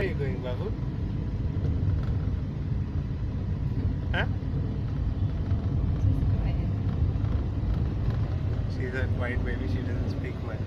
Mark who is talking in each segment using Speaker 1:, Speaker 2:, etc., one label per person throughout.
Speaker 1: are you going, Babu? Huh? She's a quiet baby, she doesn't speak much.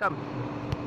Speaker 1: Welcome.